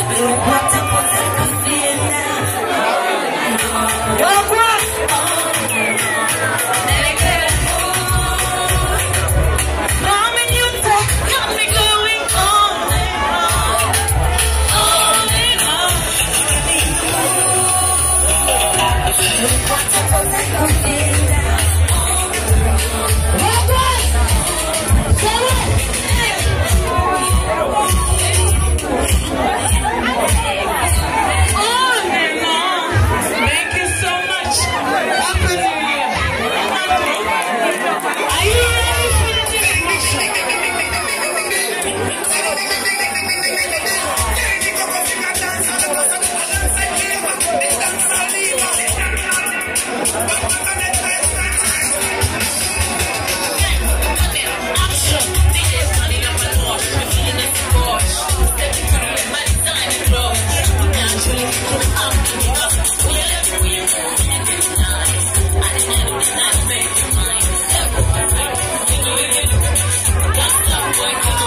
You like